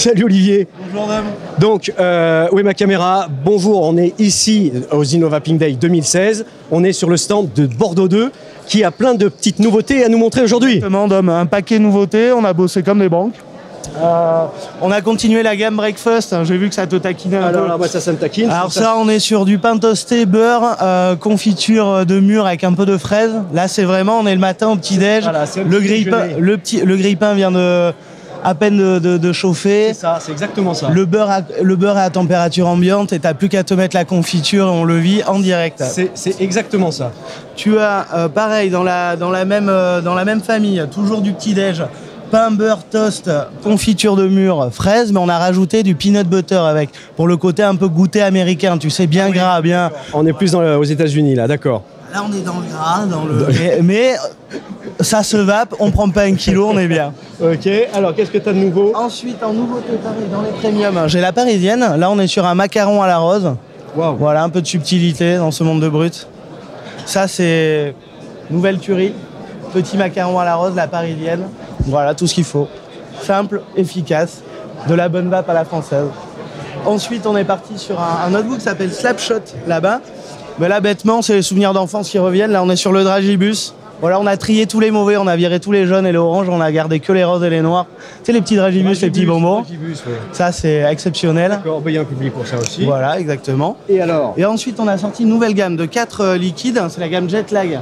Salut Olivier. Bonjour Dame. Donc, euh, où est ma caméra Bonjour, on est ici aux Innova Pink Day 2016. On est sur le stand de Bordeaux 2 qui a plein de petites nouveautés à nous montrer aujourd'hui. Exactement Dame, un paquet de nouveautés, on a bossé comme des banques. Euh, on a continué la gamme breakfast, hein, j'ai vu que ça te taquinait un Alors peu. moi, ça, ça me taquine. Alors ça, on est sur du pain toasté, beurre, euh, confiture de mûre avec un peu de fraise. Là, c'est vraiment, on est le matin au petit-déj. Voilà, le petit le petit, le grille-pain vient de à peine de, de- de chauffer. C'est ça, c'est exactement ça. Le beurre, à, le beurre est à température ambiante et t'as plus qu'à te mettre la confiture et on le vit en direct. C'est exactement ça. Tu as euh, pareil dans la, dans, la même, euh, dans la même famille, toujours du petit-déj. Pain, beurre, toast, confiture de mûre, fraise, mais on a rajouté du peanut butter avec, pour le côté un peu goûter américain, tu sais, bien gras, bien. On est plus dans le- aux États-Unis là, d'accord. Là, on est dans le gras, dans le. Mais, mais, ça se vape, on prend pas un kilo, on est bien. Ok, alors qu'est-ce que tu as de nouveau Ensuite, en nouveauté, pareil, dans les premiums, j'ai la parisienne. Là, on est sur un macaron à la rose. Waouh. Voilà, un peu de subtilité dans ce monde de brut. Ça, c'est nouvelle tuerie. Petit macaron à la rose, la parisienne. Voilà, tout ce qu'il faut. Simple, efficace, de la bonne vape à la française. Ensuite, on est parti sur un, un notebook qui s'appelle Slapshot, là-bas. Mais là, bêtement, c'est les souvenirs d'enfance qui reviennent. Là, on est sur le Dragibus. Voilà, on a trié tous les mauvais, on a viré tous les jaunes et les oranges, on a gardé que les roses et les noirs. Tu sais, les petits Dragibus, les petits bonbons. Ça, c'est exceptionnel. D'accord, bah, il y a un public pour ça aussi. Voilà, exactement. Et alors? Et ensuite, on a sorti une nouvelle gamme de 4 liquides. C'est la gamme Jetlag. Euh,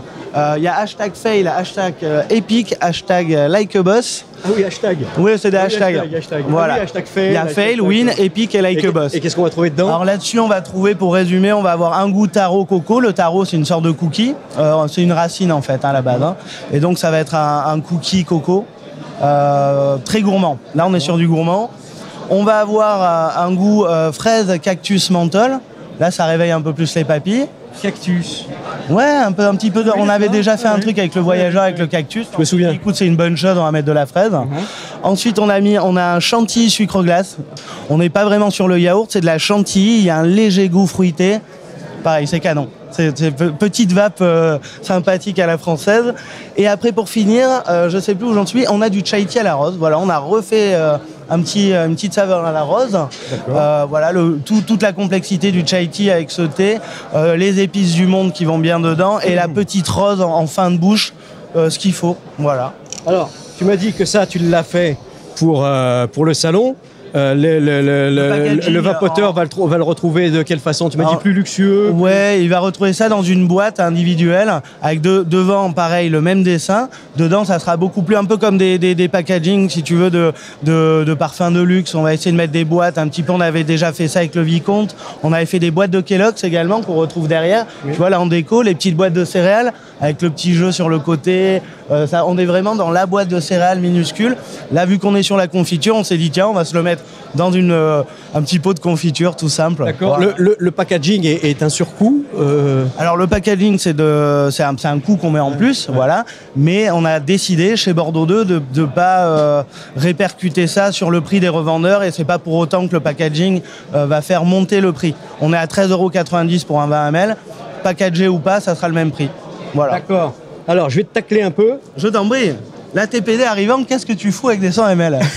Il y a hashtag fail, hashtag euh, epic, hashtag euh, like a boss. Ah oui, hashtag. Oui, c'est des Ah oui, hashtags. hashtag, hashtag. Voilà. Ah oui, hashtag fail, Il y a fail, win, epic et like Et, a boss. et qu'est-ce qu'on va trouver dedans Alors là-dessus, on va trouver, pour résumer, on va avoir un goût taro coco. Le taro, c'est une sorte de cookie. Euh, c'est une racine en fait à la base. hein. Et donc, ça va être un, un cookie coco euh, très gourmand. Là, on est sur du gourmand. On va avoir euh, un goût euh, fraise, cactus, menthol. Là, ça réveille un peu plus les papilles. Cactus. Ouais, un peu, un petit peu. De... on avait déjà fait un truc avec le voyageur, avec le cactus. Je me souviens. Écoute, c'est une bonne chose. On va mettre de la fraise. Ensuite, on a mis, on a un chantilly sucre glace. On n'est pas vraiment sur le yaourt, c'est de la chantilly. Il y a un léger goût fruité. Pareil, c'est canon. C'est c'est pe- petite vape euh, sympathique à la française. Et après, pour finir, euh, je sais plus où j'en suis. On a du chai tea à la rose. Voilà, on a refait euh, un petit, une petite saveur à la rose. Euh, voilà, le, tout- toute la complexité du chai tea avec ce thé, euh, les épices du monde qui vont bien dedans et la petite rose en, en fin de bouche, euh, ce qu'il faut. Voilà. Alors, tu m'as dit que ça, tu l'as fait pour, euh, pour le salon. Euh, le, le- le- le- packaging le vapoteur en- va, le trou- va le retrouver de quelle façon? Tu m'as dit plus luxueux Ouais, il va retrouver ça dans une boîte individuelle avec de- devant, pareil, le même dessin. Dedans, ça sera beaucoup plus un peu comme des, des, des packaging, si tu veux, de, de, de parfums de luxe. On va essayer de mettre des boîtes un petit peu. On avait déjà fait ça avec le Vicomte. On avait fait des boîtes de Kellogg's également qu'on retrouve derrière. Tu vois, là en déco, les petites boîtes de céréales avec le petit jeu sur le côté. Euh, ça, on est vraiment dans la boîte de céréales minuscule. Là, vu qu'on est sur la confiture, on s'est dit tiens, on va se le mettre dans une, euh, un petit pot de confiture, tout simple. D'accord. Voilà. Le, le- le packaging est, est un surcoût. euh, Alors le packaging, c'est de, c'est un, c'est un coût qu'on met en plus, voilà. Mais on a décidé chez Bordeaux 2 de ne pas répercuter ça sur le prix des revendeurs et c'est pas pour autant que le packaging va faire monter le prix. On est à 13,90€ pour un 20 ml, packagé ou pas, ça sera le même prix. Voilà. D'accord. Alors, je vais te tacler un peu. Je t'en prie. La TPD arrivant, qu'est-ce que tu fous avec des 100 ml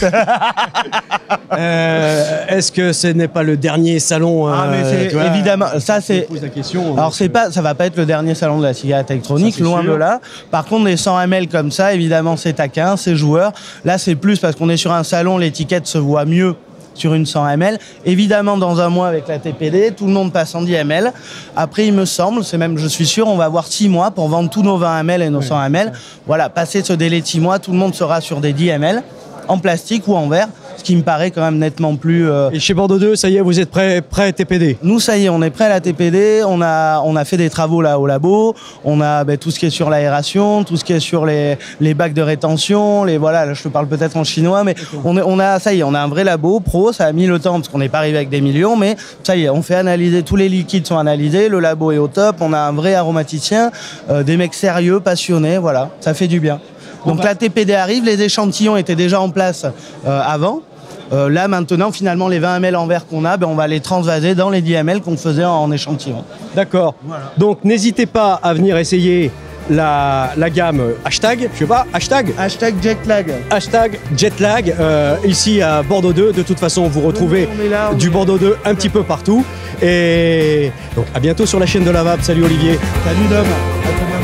Euh, Est-ce que ce n'est pas le dernier salon Ah mais euh, c'est vois, évidemment ça c'est la question. Alors c'est pas, ça va pas être le dernier salon de la cigarette électronique, Ça, loin sûr. de là. Par contre, les 100 ml comme ça, évidemment, c'est taquin, c'est joueur. Là, c'est plus parce qu'on est sur un salon, l'étiquette se voit mieux sur une 100 ml. Évidemment, dans un mois avec la TPD, tout le monde passe en 10 ml. Après, il me semble, c'est même, je suis sûr, on va avoir 6 mois pour vendre tous nos 20 ml et nos 100 ml. Voilà, passer ce délai de 6 mois, tout le monde sera sur des 10 ml en plastique ou en verre, ce qui me paraît quand même nettement plus euh, Et chez Bordeaux 2, ça y est, vous êtes prêt, prêt TPD nous, ça y est, on est prêt à la TPD. On a, on a fait des travaux là au labo. On a ben, tout ce qui est sur l'aération, tout ce qui est sur les, les bacs de rétention. Les voilà, là, je te parle peut-être en chinois, mais on, est, on a, ça y est, on a un vrai labo pro. Ça a mis le temps parce qu'on n'est pas arrivé avec des millions, mais ça y est, on fait analyser. Tous les liquides sont analysés. Le labo est au top. On a un vrai aromaticien, euh, des mecs sérieux, passionnés. Voilà, ça fait du bien. Donc la TPD arrive. Les échantillons étaient déjà en place euh, avant. Euh, là maintenant, finalement, les 20 ml en verre qu'on a, ben, on va les transvaser dans les 10 ml qu'on faisait en, en échantillon. D'accord. Donc, n'hésitez pas à venir essayer la, la gamme hashtag, je sais pas, hashtag Hashtag jetlag. Hashtag jetlag euh, ici à Bordeaux 2. De toute façon, vous retrouvez là, du Bordeaux 2 un petit peu partout. Et donc à bientôt sur la chaîne de la VAP. Salut Olivier. Salut Dom. À très bientôt.